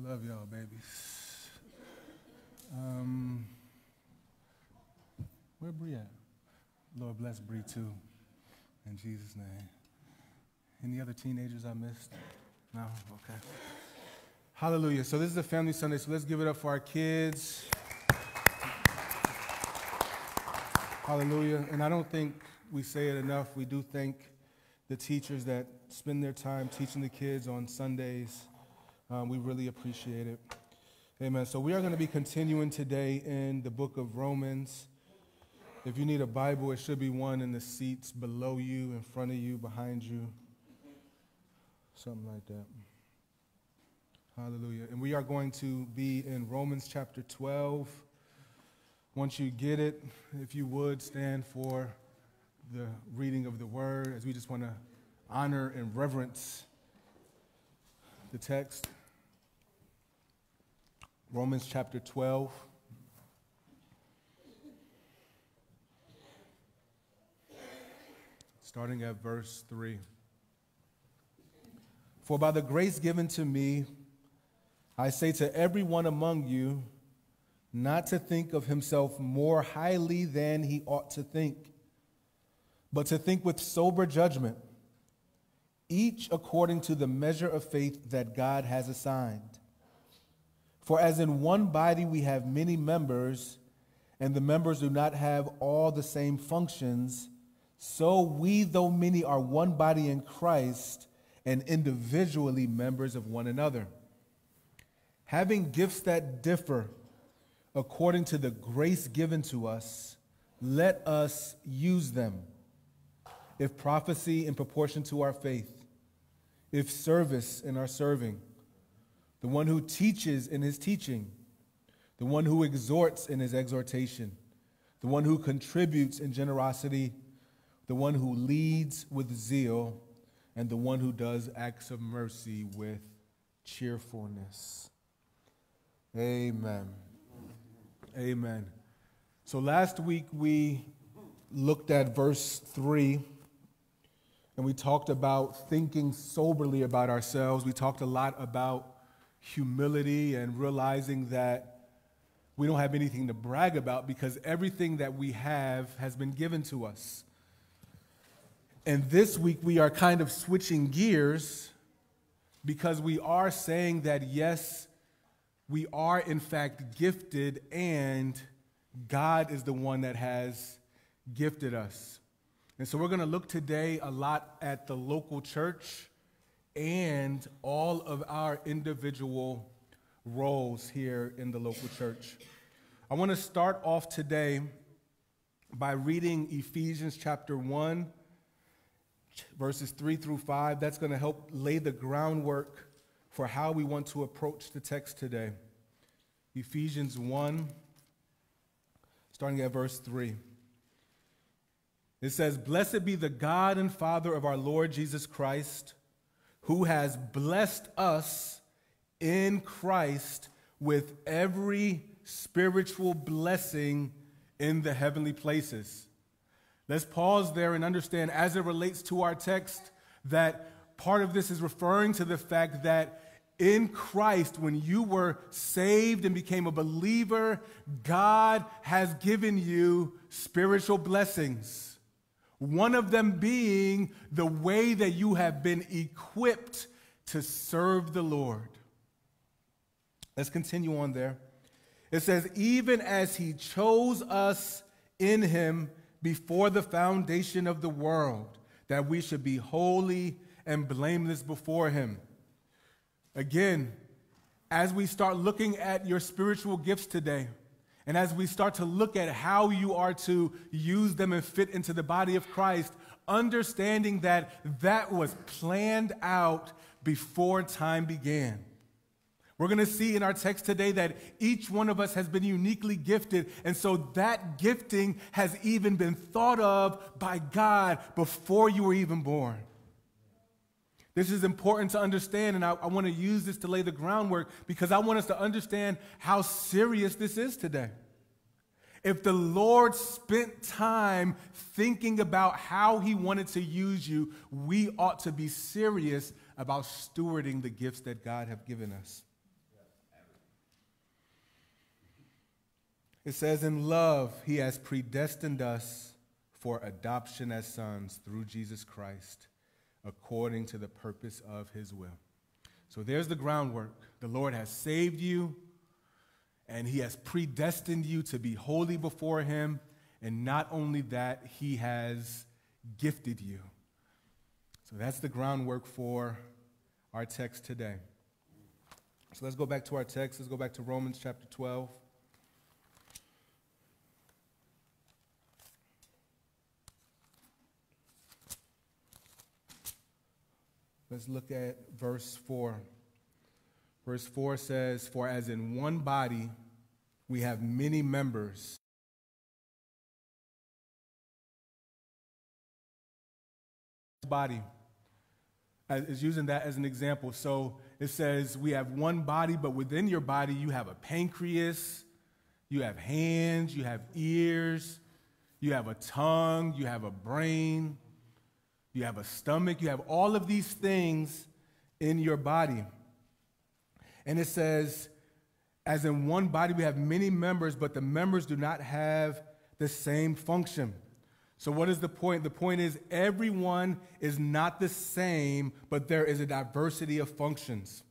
Love y'all, babies. Um, where Bree at? Lord bless Bree too, in Jesus' name. Any other teenagers I missed? No? Okay. Hallelujah. So this is a family Sunday, so let's give it up for our kids. Hallelujah. And I don't think we say it enough. We do thank the teachers that spend their time teaching the kids on Sundays. Um, we really appreciate it. Amen. So we are going to be continuing today in the book of Romans. If you need a Bible, it should be one in the seats below you, in front of you, behind you. Something like that. Hallelujah. And we are going to be in Romans chapter 12. Once you get it, if you would stand for the reading of the word, as we just want to honor and reverence the text. Romans chapter 12. Starting at verse 3. For by the grace given to me, I say to everyone among you, not to think of himself more highly than he ought to think, but to think with sober judgment, each according to the measure of faith that God has assigned. For as in one body we have many members, and the members do not have all the same functions, so we, though many, are one body in Christ and individually members of one another. Having gifts that differ according to the grace given to us, let us use them. If prophecy in proportion to our faith, if service in our serving, the one who teaches in his teaching, the one who exhorts in his exhortation, the one who contributes in generosity, the one who leads with zeal, and the one who does acts of mercy with cheerfulness. Amen. Amen. So last week we looked at verse 3 and we talked about thinking soberly about ourselves. We talked a lot about humility and realizing that we don't have anything to brag about because everything that we have has been given to us. And this week we are kind of switching gears because we are saying that yes, we are in fact gifted and God is the one that has gifted us. And so we're going to look today a lot at the local church and all of our individual roles here in the local church. I want to start off today by reading Ephesians chapter 1, verses 3 through 5. That's going to help lay the groundwork for how we want to approach the text today. Ephesians 1, starting at verse 3. It says, Blessed be the God and Father of our Lord Jesus Christ who has blessed us in Christ with every spiritual blessing in the heavenly places. Let's pause there and understand, as it relates to our text, that part of this is referring to the fact that in Christ, when you were saved and became a believer, God has given you spiritual blessings. One of them being the way that you have been equipped to serve the Lord. Let's continue on there. It says, even as he chose us in him before the foundation of the world, that we should be holy and blameless before him. Again, as we start looking at your spiritual gifts today, and as we start to look at how you are to use them and fit into the body of Christ, understanding that that was planned out before time began. We're going to see in our text today that each one of us has been uniquely gifted, and so that gifting has even been thought of by God before you were even born. This is important to understand, and I, I want to use this to lay the groundwork because I want us to understand how serious this is today. If the Lord spent time thinking about how he wanted to use you, we ought to be serious about stewarding the gifts that God have given us. It says, In love, he has predestined us for adoption as sons through Jesus Christ according to the purpose of his will. So there's the groundwork. The Lord has saved you, and he has predestined you to be holy before him. And not only that, he has gifted you. So that's the groundwork for our text today. So let's go back to our text. Let's go back to Romans chapter 12. Let's look at verse 4. Verse 4 says, For as in one body we have many members. Body is using that as an example. So it says we have one body, but within your body you have a pancreas, you have hands, you have ears, you have a tongue, you have a brain, you have a stomach, you have all of these things in your body. And it says, as in one body, we have many members, but the members do not have the same function. So, what is the point? The point is, everyone is not the same, but there is a diversity of functions.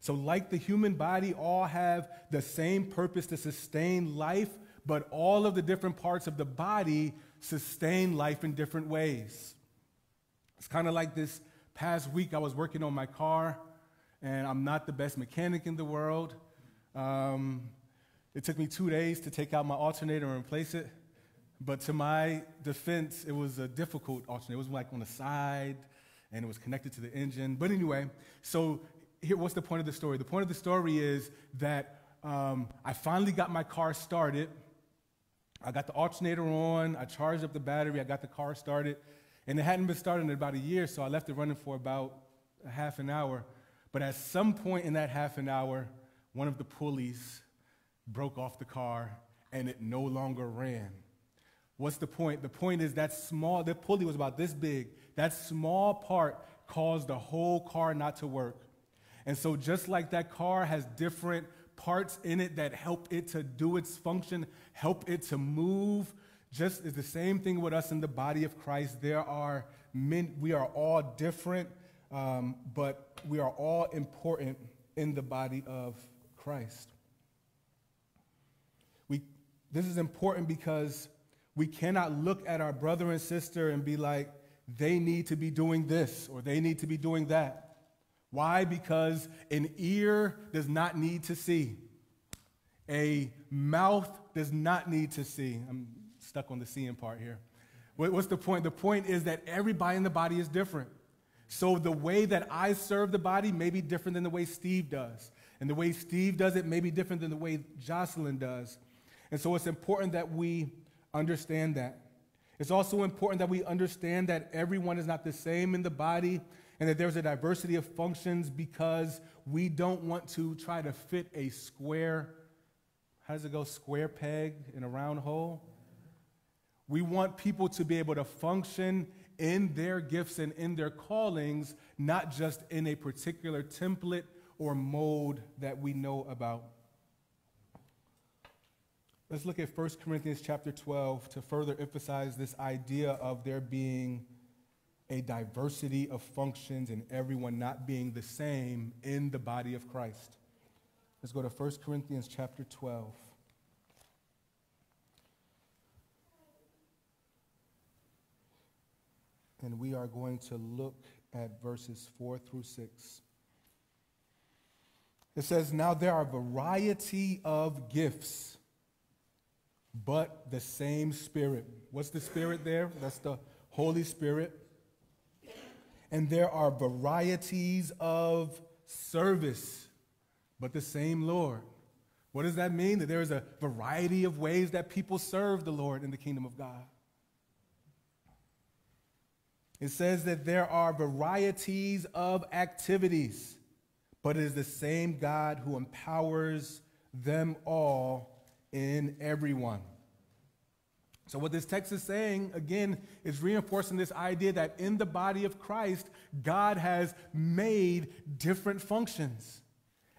So, like the human body, all have the same purpose to sustain life, but all of the different parts of the body sustain life in different ways. It's kind of like this past week, I was working on my car, and I'm not the best mechanic in the world. Um, it took me two days to take out my alternator and replace it. But to my defense, it was a difficult alternator. It was like on the side, and it was connected to the engine. But anyway, so here, what's the point of the story? The point of the story is that um, I finally got my car started. I got the alternator on, I charged up the battery, I got the car started, and it hadn't been started in about a year, so I left it running for about a half an hour. But at some point in that half an hour, one of the pulleys broke off the car and it no longer ran. What's the point? The point is that small, the pulley was about this big. That small part caused the whole car not to work. And so, just like that car has different parts in it that help it to do its function, help it to move, just is the same thing with us in the body of Christ. There are men, we are all different, um, but we are all important in the body of Christ. We, this is important because we cannot look at our brother and sister and be like, they need to be doing this or they need to be doing that. Why? Because an ear does not need to see. A mouth does not need to see. I'm stuck on the seeing part here. What's the point? The point is that everybody in the body is different. So the way that I serve the body may be different than the way Steve does. And the way Steve does it may be different than the way Jocelyn does. And so it's important that we understand that. It's also important that we understand that everyone is not the same in the body and that there's a diversity of functions because we don't want to try to fit a square, how does it go, square peg in a round hole? We want people to be able to function in their gifts and in their callings, not just in a particular template or mode that we know about. Let's look at 1 Corinthians chapter 12 to further emphasize this idea of there being a diversity of functions and everyone not being the same in the body of Christ. Let's go to 1 Corinthians chapter 12. And we are going to look at verses 4 through 6. It says, Now there are variety of gifts, but the same Spirit. What's the Spirit there? That's the Holy Spirit. And there are varieties of service, but the same Lord. What does that mean? That there is a variety of ways that people serve the Lord in the kingdom of God. It says that there are varieties of activities, but it is the same God who empowers them all in everyone. So, what this text is saying, again, is reinforcing this idea that in the body of Christ, God has made different functions.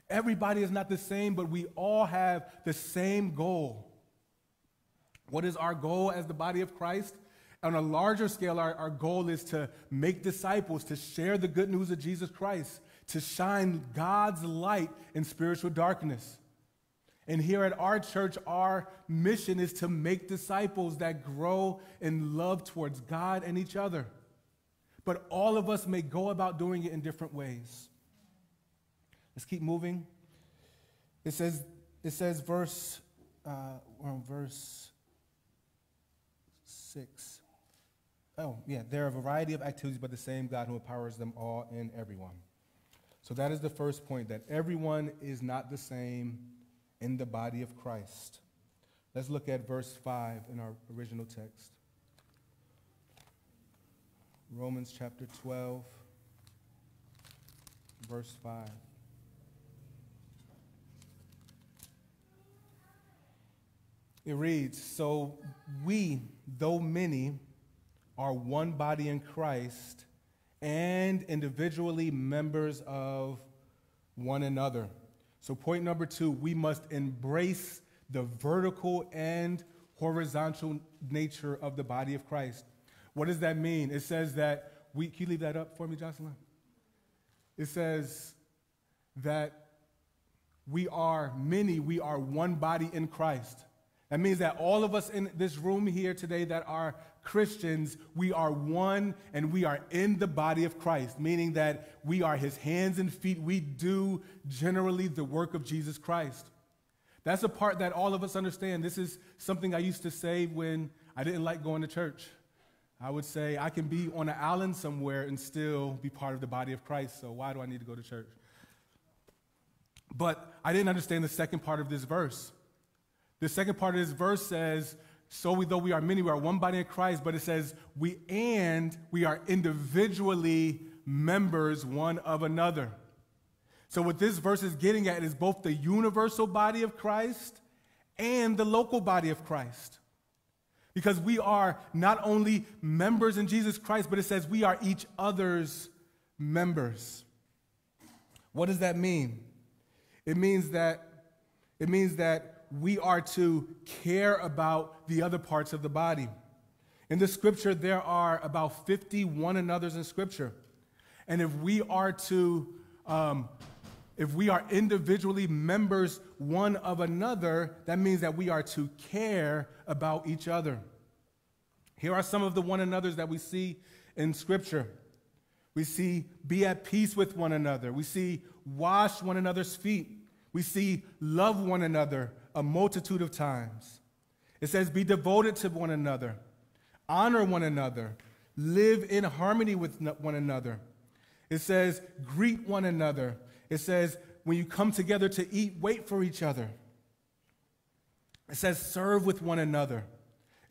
Everybody is not the same, but we all have the same goal. What is our goal as the body of Christ? On a larger scale, our, our goal is to make disciples, to share the good news of Jesus Christ, to shine God's light in spiritual darkness. And here at our church, our mission is to make disciples that grow in love towards God and each other. But all of us may go about doing it in different ways. Let's keep moving. It says, it says verse, uh, verse 6. Oh, yeah, there are a variety of activities, but the same God who empowers them all in everyone. So that is the first point that everyone is not the same in the body of Christ. Let's look at verse 5 in our original text. Romans chapter 12, verse 5. It reads So we, though many, are one body in Christ and individually members of one another. So, point number two, we must embrace the vertical and horizontal nature of the body of Christ. What does that mean? It says that we, can you leave that up for me, Jocelyn? It says that we are many, we are one body in Christ. That means that all of us in this room here today that are Christians, we are one and we are in the body of Christ, meaning that we are his hands and feet. We do generally the work of Jesus Christ. That's a part that all of us understand. This is something I used to say when I didn't like going to church. I would say, I can be on an island somewhere and still be part of the body of Christ, so why do I need to go to church? But I didn't understand the second part of this verse. The second part of this verse says, so we, though we are many, we are one body in Christ, but it says we and we are individually members one of another. So what this verse is getting at is both the universal body of Christ and the local body of Christ. Because we are not only members in Jesus Christ, but it says we are each other's members. What does that mean? It means that it means that we are to care about the other parts of the body. In the scripture, there are about 50 one another's in scripture. And if we are to, um, if we are individually members one of another, that means that we are to care about each other. Here are some of the one another's that we see in scripture. We see be at peace with one another. We see wash one another's feet. We see love one another, a multitude of times. It says, Be devoted to one another, honor one another, live in harmony with one another. It says, Greet one another. It says, When you come together to eat, wait for each other. It says, Serve with one another.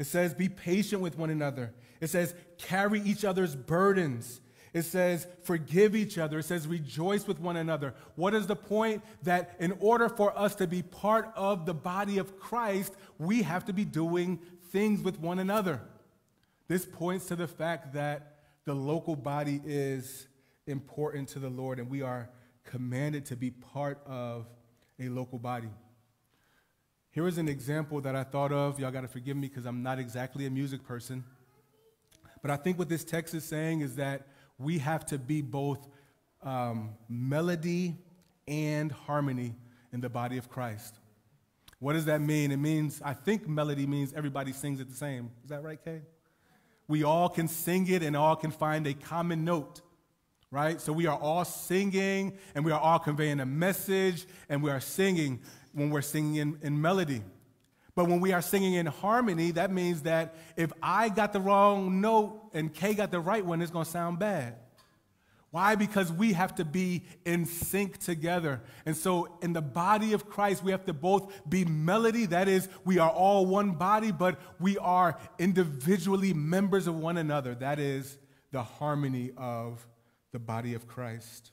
It says, Be patient with one another. It says, Carry each other's burdens. It says, forgive each other. It says, rejoice with one another. What is the point? That in order for us to be part of the body of Christ, we have to be doing things with one another. This points to the fact that the local body is important to the Lord, and we are commanded to be part of a local body. Here is an example that I thought of. Y'all got to forgive me because I'm not exactly a music person. But I think what this text is saying is that we have to be both um, melody and harmony in the body of Christ. What does that mean? It means, I think melody means everybody sings it the same. Is that right, Kay? We all can sing it and all can find a common note, right? So we are all singing and we are all conveying a message and we are singing when we're singing in, in melody. But when we are singing in harmony, that means that if I got the wrong note and Kay got the right one, it's going to sound bad. Why? Because we have to be in sync together. And so, in the body of Christ, we have to both be melody, that is, we are all one body, but we are individually members of one another. That is the harmony of the body of Christ.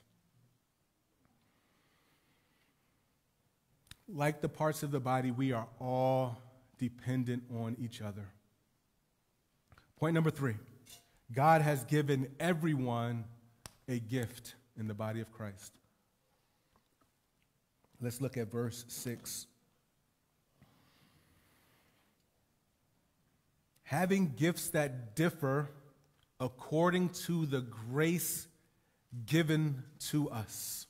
Like the parts of the body, we are all dependent on each other. Point number three God has given everyone a gift in the body of Christ. Let's look at verse 6. having gifts that differ according to the grace given to us.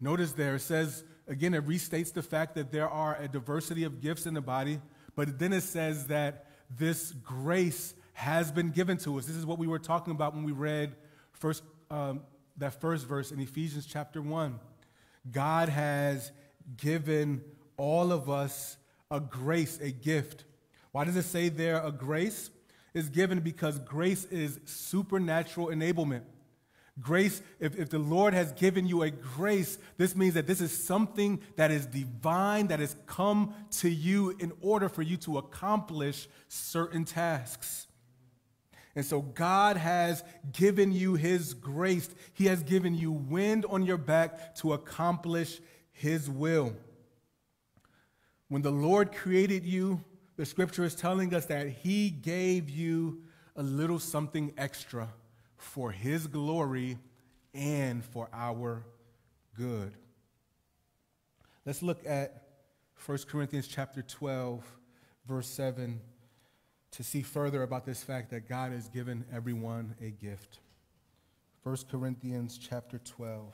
Notice there it says, again, it restates the fact that there are a diversity of gifts in the body, but then it says that this grace has been given to us. This is what we were talking about when we read first, um, that first verse in Ephesians chapter 1. God has given all of us a grace, a gift. Why does it say there a grace? Is given because grace is supernatural enablement. Grace, if, if the Lord has given you a grace, this means that this is something that is divine, that has come to you in order for you to accomplish certain tasks. And so God has given you His grace. He has given you wind on your back to accomplish His will. When the Lord created you, the scripture is telling us that He gave you a little something extra for His glory and for our good. Let's look at 1 Corinthians chapter 12, verse 7 to see further about this fact that God has given everyone a gift. 1 Corinthians chapter 12.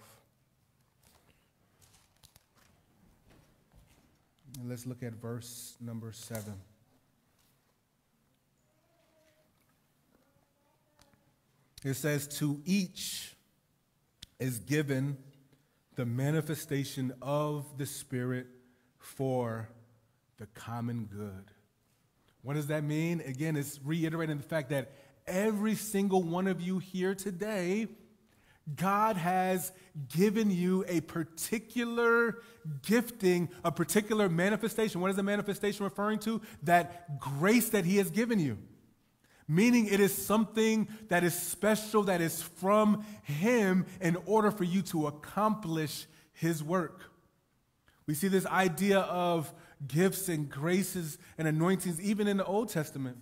And let's look at verse number 7. It says, To each is given the manifestation of the Spirit for the common good. What does that mean? Again, it's reiterating the fact that every single one of you here today, God has given you a particular gifting, a particular manifestation. What is the manifestation referring to? That grace that He has given you. Meaning it is something that is special, that is from Him in order for you to accomplish His work. We see this idea of gifts and graces and anointings, even in the Old Testament.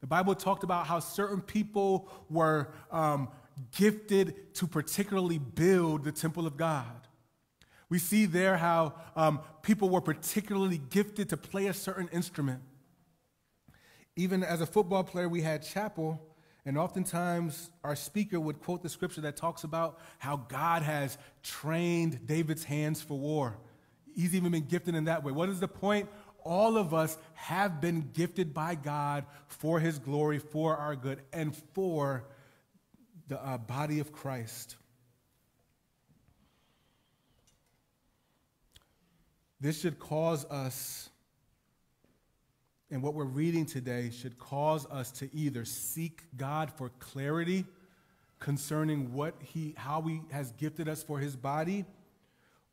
The Bible talked about how certain people were um, gifted to particularly build the temple of God. We see there how um, people were particularly gifted to play a certain instrument. Even as a football player, we had chapel, and oftentimes our speaker would quote the scripture that talks about how God has trained David's hands for war. He's even been gifted in that way. What is the point? All of us have been gifted by God for his glory, for our good, and for the uh, body of Christ. This should cause us, and what we're reading today should cause us to either seek God for clarity concerning what he, how he has gifted us for his body,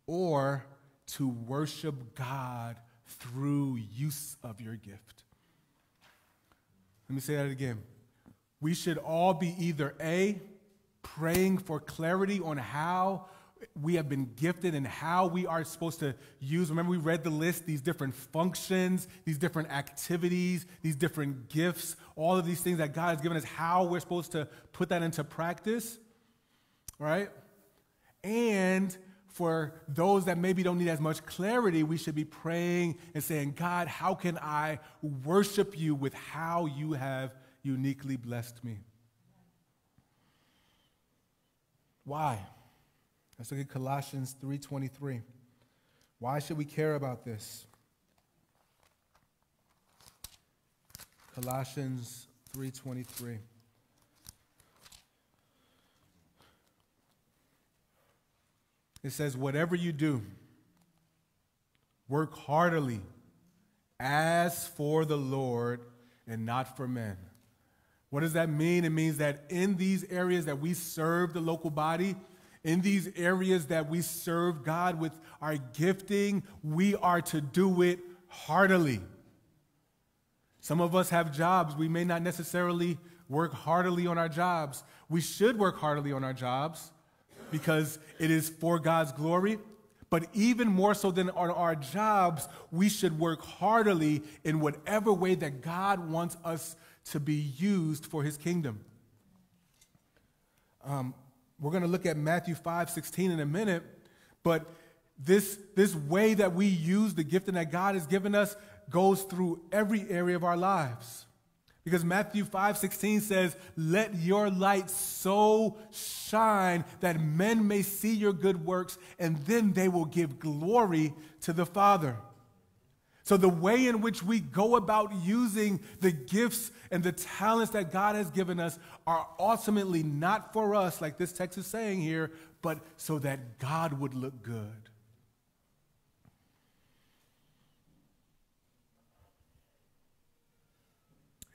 or to worship God through use of your gift. Let me say that again. We should all be either A, praying for clarity on how we have been gifted and how we are supposed to use. Remember, we read the list, these different functions, these different activities, these different gifts, all of these things that God has given us, how we're supposed to put that into practice, right? And for those that maybe don't need as much clarity, we should be praying and saying, God, how can I worship you with how you have uniquely blessed me? Why? Let's look at Colossians 3:23. Why should we care about this? Colossians 3:23. It says, Whatever you do, work heartily as for the Lord and not for men. What does that mean? It means that in these areas that we serve the local body, in these areas that we serve God with our gifting, we are to do it heartily. Some of us have jobs. We may not necessarily work heartily on our jobs. We should work heartily on our jobs because it is for God's glory. But even more so than on our jobs, we should work heartily in whatever way that God wants us to be used for his kingdom. Um, we're going to look at Matthew 5 16 in a minute, but this, this way that we use the gifting that God has given us goes through every area of our lives. Because Matthew 5 16 says, Let your light so shine that men may see your good works, and then they will give glory to the Father. So, the way in which we go about using the gifts and the talents that God has given us are ultimately not for us, like this text is saying here, but so that God would look good.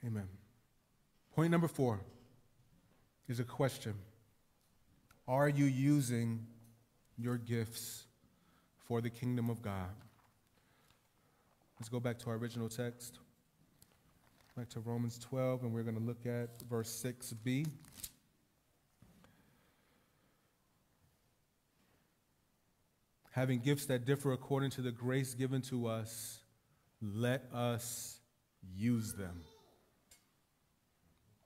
Amen. Point number four is a question Are you using your gifts for the kingdom of God? Let's go back to our original text, back to Romans 12, and we're going to look at verse 6b. Having gifts that differ according to the grace given to us, let us use them.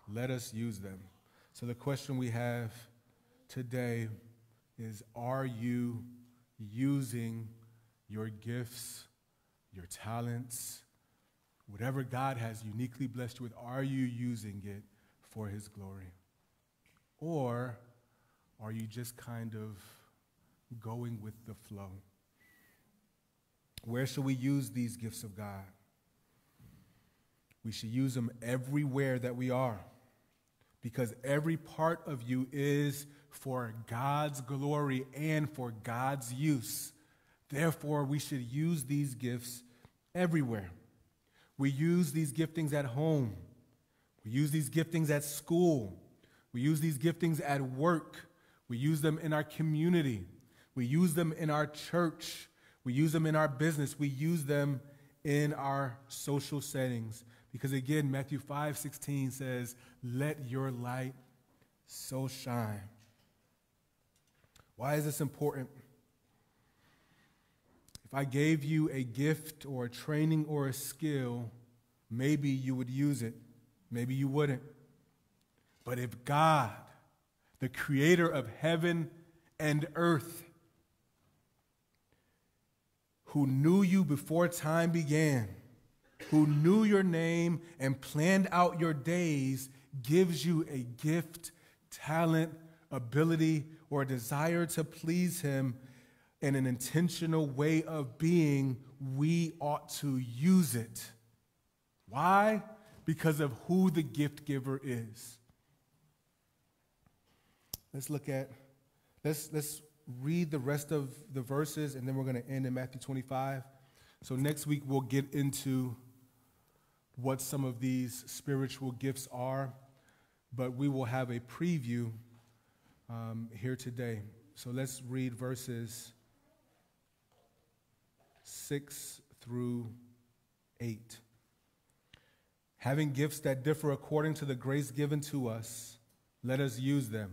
Let us use them. So, the question we have today is Are you using your gifts, your talents, whatever God has uniquely blessed you with? Are you using it for His glory? Or are you just kind of going with the flow? Where should we use these gifts of God? We should use them everywhere that we are because every part of you is for God's glory and for God's use. Therefore, we should use these gifts everywhere. We use these giftings at home. We use these giftings at school. We use these giftings at work. We use them in our community. We use them in our church. We use them in our business. We use them in our social settings. Because again, Matthew 5 16 says, Let your light so shine. Why is this important? If I gave you a gift or a training or a skill, maybe you would use it, maybe you wouldn't. But if God, the creator of heaven and earth, who knew you before time began, who knew your name and planned out your days, gives you a gift, talent, ability, or a desire to please Him in an intentional way of being, we ought to use it. Why? Because of who the gift giver is. Let's look at, let's, let's read the rest of the verses, and then we're going to end in Matthew 25. So next week, we'll get into what some of these spiritual gifts are, but we will have a preview um, here today. So let's read verses 6 through 8. Having gifts that differ according to the grace given to us, let us use them.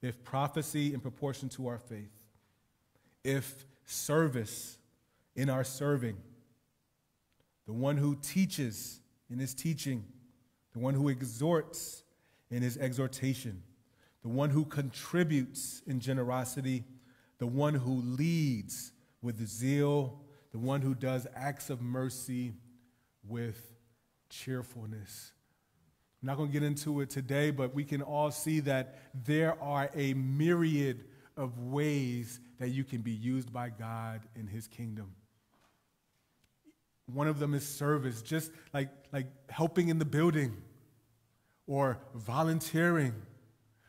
If prophecy in proportion to our faith, if service in our serving, the one who teaches in his teaching, the one who exhorts in his exhortation, the one who contributes in generosity, the one who leads with zeal, the one who does acts of mercy with cheerfulness. I'm not going to get into it today, but we can all see that there are a myriad of ways that you can be used by God in his kingdom. One of them is service, just like, like helping in the building or volunteering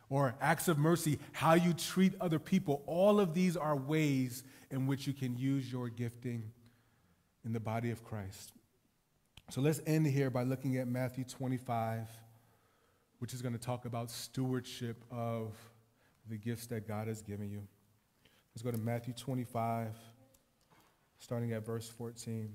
or acts of mercy, how you treat other people. All of these are ways in which you can use your gifting in the body of Christ. So let's end here by looking at Matthew 25, which is going to talk about stewardship of the gifts that God has given you. Let's go to Matthew 25, starting at verse 14.